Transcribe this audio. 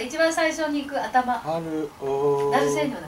で一番最初に行く頭。なるせんだ。